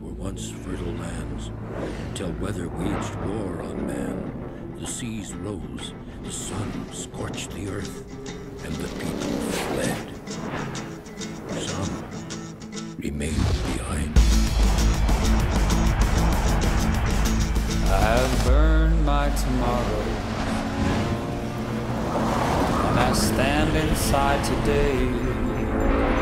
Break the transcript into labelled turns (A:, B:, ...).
A: Were once fertile lands, until weather waged war on man. The seas rose, the sun scorched the earth, and the people fled. Some remained behind.
B: I have burned my tomorrow. And I stand inside today.